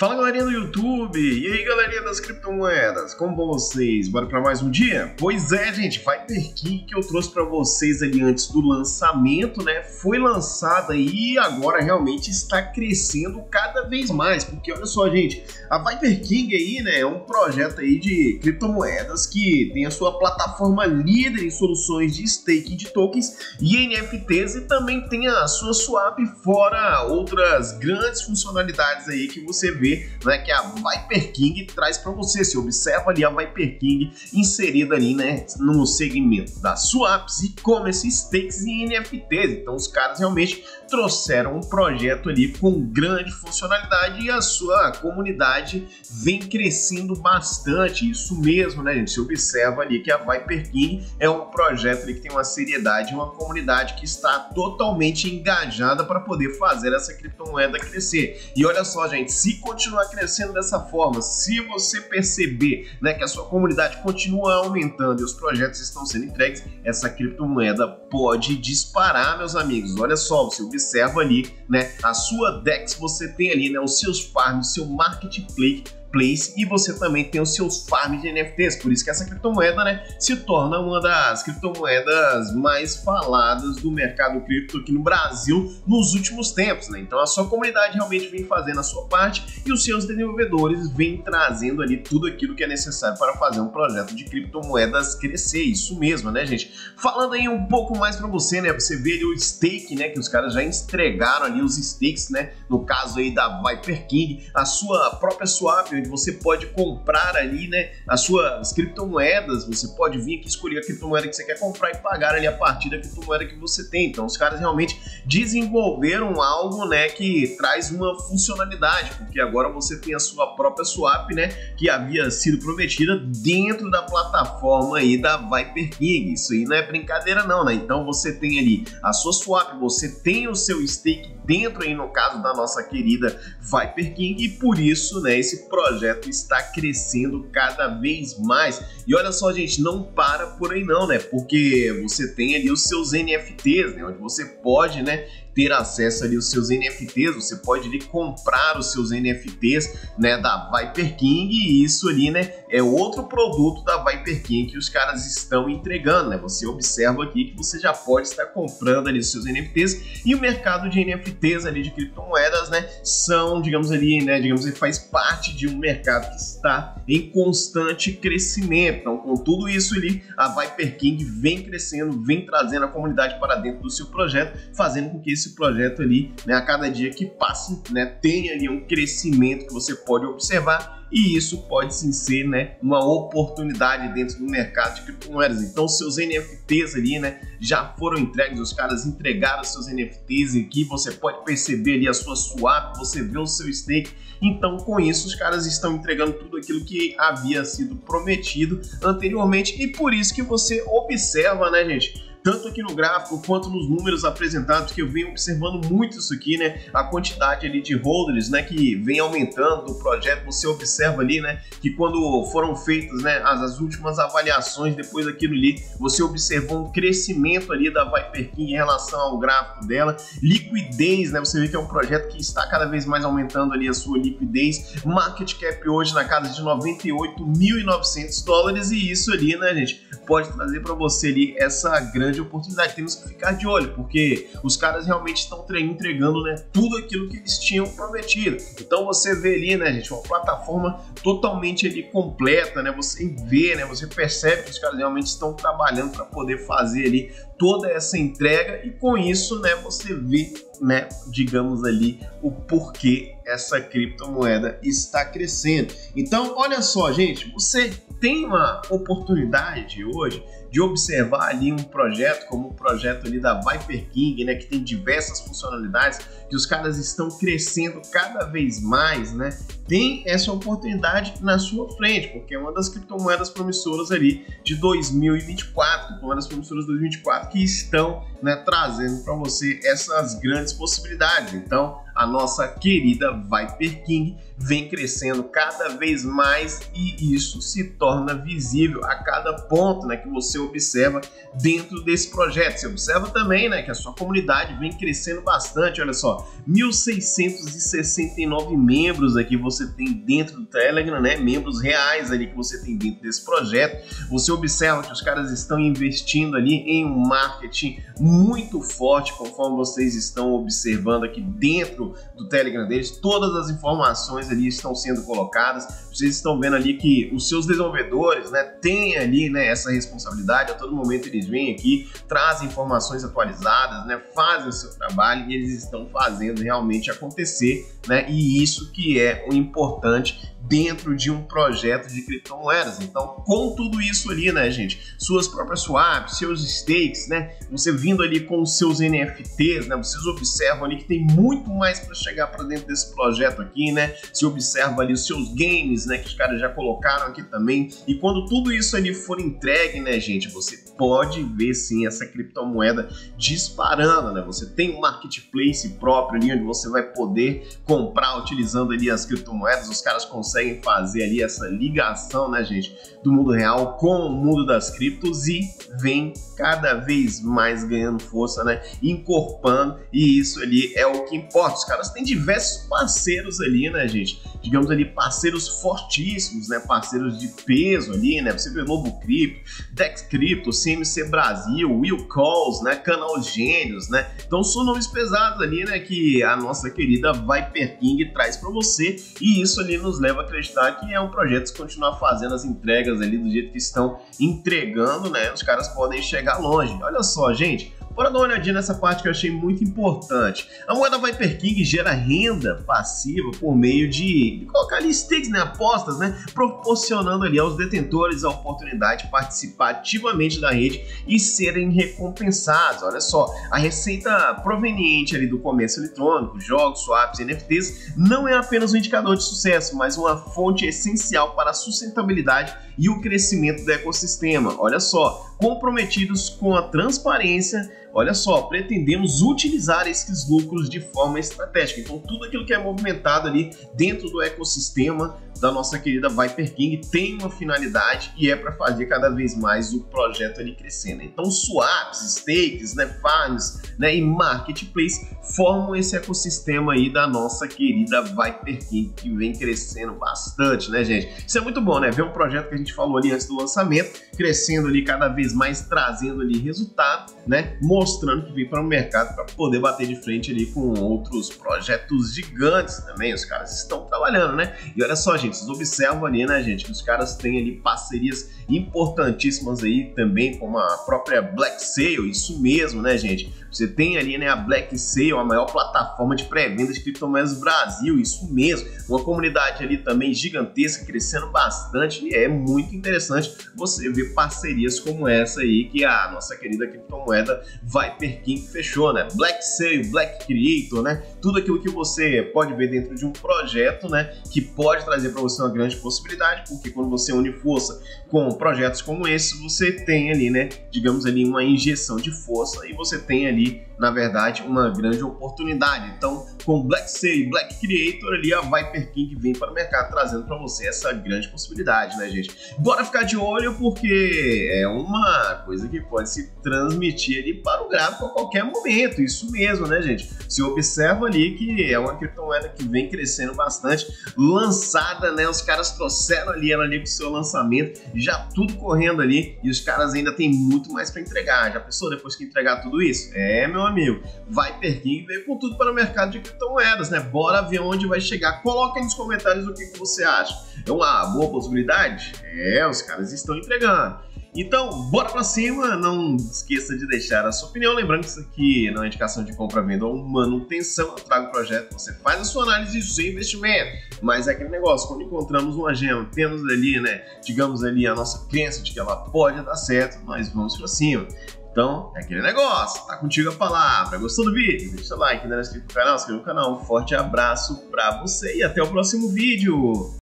Fala galerinha do YouTube, e aí galerinha das criptomoedas, como vão vocês? Bora para mais um dia? Pois é, gente, Viper King que eu trouxe para vocês ali antes do lançamento, né? Foi lançada e agora realmente está crescendo cada vez mais, porque olha só, gente, a Viper King aí, né, é um projeto aí de criptomoedas que tem a sua plataforma líder em soluções de staking de tokens e NFTs e também tem a sua swap fora outras grandes funcionalidades aí que você vê né, que a Viper King traz para você. Você observa ali a Viper King inserida ali, né, no segmento da swaps, e-commerce, stakes e NFTs. Então os caras realmente trouxeram um projeto ali com grande funcionalidade e a sua comunidade vem crescendo bastante. Isso mesmo, né, gente? Você observa ali que a Viper King é um projeto ali que tem uma seriedade, uma comunidade que está totalmente engajada para poder fazer essa criptomoeda crescer. E olha só, gente, se continuar crescendo dessa forma, se você perceber, né, que a sua comunidade continua aumentando e os projetos estão sendo entregues, essa criptomoeda pode disparar, meus amigos. Olha só, você observa ali, né? A sua DEX, você tem ali, né? Os seus farms, seu marketplace Place e você também tem os seus farms de NFTs, por isso que essa criptomoeda né, se torna uma das criptomoedas mais faladas do mercado cripto aqui no Brasil nos últimos tempos. Né? Então a sua comunidade realmente vem fazendo a sua parte e os seus desenvolvedores vêm trazendo ali tudo aquilo que é necessário para fazer um projeto de criptomoedas crescer. Isso mesmo, né, gente? Falando aí um pouco mais para você, né? Você vê ali o stake, né? Que os caras já entregaram ali os stakes, né? No caso aí da Viper King, a sua própria swap você pode comprar ali, né, as suas criptomoedas, você pode vir aqui escolher a criptomoeda que você quer comprar e pagar ali a partir da criptomoeda que você tem. Então, os caras realmente desenvolveram algo, né, que traz uma funcionalidade, porque agora você tem a sua própria swap, né, que havia sido prometida dentro da plataforma aí da Viper King. Isso aí não é brincadeira não, né? Então, você tem ali a sua swap, você tem o seu stake dentro aí no caso da nossa querida Viper King e por isso, né, esse projeto está crescendo cada vez mais. E olha só, gente, não para por aí não, né? Porque você tem ali os seus NFTs, né, onde você pode, né, ter acesso ali aos seus NFTs, você pode ali comprar os seus NFTs, né, da Viper King e isso ali, né, é outro produto da Viper King que os caras estão entregando, né? Você observa aqui que você já pode estar comprando ali os seus NFTs e o mercado de NFTs ali de criptomoedas, né, são, digamos ali, né, digamos que faz parte de um mercado que está em constante crescimento. Então, com tudo isso ali, a Viper King vem crescendo, vem trazendo a comunidade para dentro do seu projeto, fazendo com que esse projeto ali, né, a cada dia que passa, né, tenha ali um crescimento que você pode observar e isso pode sim ser né, uma oportunidade dentro do mercado de criptomoedas. Então, seus NFTs ali né, já foram entregues, os caras entregaram seus NFTs aqui, você pode perceber ali a sua swap, você vê o seu stake. Então, com isso, os caras estão entregando tudo aquilo que havia sido prometido anteriormente e por isso que você observa, né, gente? Tanto aqui no gráfico quanto nos números apresentados, que eu venho observando muito isso aqui, né? A quantidade ali de holders, né, que vem aumentando do projeto. Você observa ali, né, que quando foram feitas, né, as, as últimas avaliações depois daquilo ali, você observou um crescimento ali da Viper King em relação ao gráfico dela. Liquidez, né? Você vê que é um projeto que está cada vez mais aumentando ali a sua liquidez. Market cap hoje na casa de 98.900 dólares e isso ali, né, gente, pode trazer para você ali essa grande oportunidade. Temos que ficar de olho, porque os caras realmente estão entregando né, tudo aquilo que eles tinham prometido. Então você vê ali, né, gente, uma plataforma totalmente ali completa, né? Você vê, né? Você percebe que os caras realmente estão trabalhando para poder fazer ali toda essa entrega e com isso, né, você vê, né, digamos ali, o porquê essa criptomoeda está crescendo. Então, olha só, gente, você tem uma oportunidade hoje de observar ali um projeto como o projeto ali da Viper King, né, que tem diversas funcionalidades, que os caras estão crescendo cada vez mais, né? Tem essa oportunidade na sua frente, porque é uma das criptomoedas promissoras ali de 2024, criptomoedas promissoras de 2024 que estão né, trazendo para você essas grandes possibilidades. Então, a nossa querida Viper King vem crescendo cada vez mais e isso se torna visível a cada ponto né, que você observa dentro desse projeto. Você observa também né, que a sua comunidade vem crescendo bastante. Olha só, 1.669 membros aqui você tem dentro do Telegram, né, membros reais ali que você tem dentro desse projeto. Você observa que os caras estão investindo ali em um marketing muito forte, conforme vocês estão observando aqui dentro do Telegram deles. Todas as informações ali estão sendo colocadas. Vocês estão vendo ali que os seus desenvolvedores, né, têm ali, né, essa responsabilidade. A todo momento eles vêm aqui, trazem informações atualizadas, né, fazem o seu trabalho e eles estão fazendo realmente acontecer, né? E isso que é o importante dentro de um projeto de criptomoedas. Então, com tudo isso ali, né, gente, suas próprias swaps, seus stakes, né, você vindo ali com os seus NFTs, né, vocês observam ali que tem muito mais para chegar para dentro desse projeto aqui, né? Se observa ali os seus games, né, que os caras já colocaram aqui também. E quando tudo isso ali for entregue, né, gente, você pode ver sim essa criptomoeda disparando, né? Você tem um marketplace próprio ali onde você vai poder comprar utilizando ali as criptomoedas, os caras conseguem fazer ali essa ligação, né, gente, do mundo real com o mundo das criptos e vem cada vez mais ganhando força, né, encorpando e isso ali é o que importa. Os caras têm diversos parceiros ali, né, gente, digamos ali parceiros fortíssimos, né, parceiros de peso ali, né, você vê Lobo Cripto, Dex Cripto, CMC Brasil, Will Calls, né, Canal Gênios, né, então são nomes pesados ali, né, que a nossa querida Viper King traz para você e isso ali nos leva a acreditar que é um projeto se continuar fazendo as entregas ali do jeito que estão entregando, né? Os caras podem chegar longe. Olha só, gente, Bora dar uma olhadinha nessa parte que eu achei muito importante. A moeda Viper King gera renda passiva por meio de, colocar ali stakes, né, apostas, né, proporcionando ali aos detentores a oportunidade de participar ativamente da rede e serem recompensados. Olha só, a receita proveniente ali do comércio eletrônico, jogos, swaps e NFTs não é apenas um indicador de sucesso, mas uma fonte essencial para a sustentabilidade e o crescimento do ecossistema. Olha só, comprometidos com a transparência olha só, pretendemos utilizar esses lucros de forma estratégica. Então, tudo aquilo que é movimentado ali dentro do ecossistema da nossa querida Viper King tem uma finalidade e é para fazer cada vez mais o projeto ali crescendo. Então, swaps, stakes, né, farms né, e marketplace formam esse ecossistema aí da nossa querida Viper King que vem crescendo bastante, né, gente? Isso é muito bom, né? Ver um projeto que a gente falou ali antes do lançamento crescendo ali cada vez mais, trazendo ali resultado, né? mostrando que vem para o mercado para poder bater de frente ali com outros projetos gigantes também. Os caras estão trabalhando, né? E olha só, gente, vocês observam ali, né, gente, que os caras têm ali parcerias importantíssimas aí também, como a própria Black Sale, isso mesmo, né, gente? Você tem ali, né, a Black Sale, a maior plataforma de pré-venda de criptomoedas do Brasil, isso mesmo. Uma comunidade ali também gigantesca, crescendo bastante e é muito interessante você ver parcerias como essa aí que a nossa querida criptomoeda Viper King fechou, né? Black Sale, Black Creator, né? Tudo aquilo que você pode ver dentro de um projeto, né, que pode trazer para você uma grande possibilidade, porque quando você une força com projetos como esse, você tem ali, né, digamos ali, uma injeção de força e você tem ali, na verdade, uma grande oportunidade. Então, com Black Say, Black Creator ali, a Viper King vem para o mercado trazendo para você essa grande possibilidade, né, gente? Bora ficar de olho porque é uma coisa que pode se transmitir ali para o gráfico a qualquer momento. Isso mesmo, né, gente? Se observa ali que é uma criptomoeda que vem crescendo bastante, lançada, né? Os caras trouxeram ali ela ali com o seu lançamento, já tudo correndo ali e os caras ainda tem muito mais para entregar. Já pensou depois que entregar tudo isso? É, meu amigo, Viper King veio com tudo para o mercado de criptomoedas, né? Bora ver onde vai chegar. Coloca aí nos comentários o que, que você acha. É uma boa possibilidade? É, os caras estão entregando. Então, bora pra cima, não esqueça de deixar a sua opinião, lembrando que isso aqui não é indicação de compra, venda ou manutenção, eu trago o projeto, você faz a sua análise do seu investimento, mas é aquele negócio, quando encontramos uma gema, temos ali, né, digamos ali a nossa crença de que ela pode dar certo, nós vamos pra cima. Então, é aquele negócio, tá contigo a palavra. Gostou do vídeo? Deixa o like, não é inscrito no canal, se inscreva no canal. Um forte abraço pra você e até o próximo vídeo.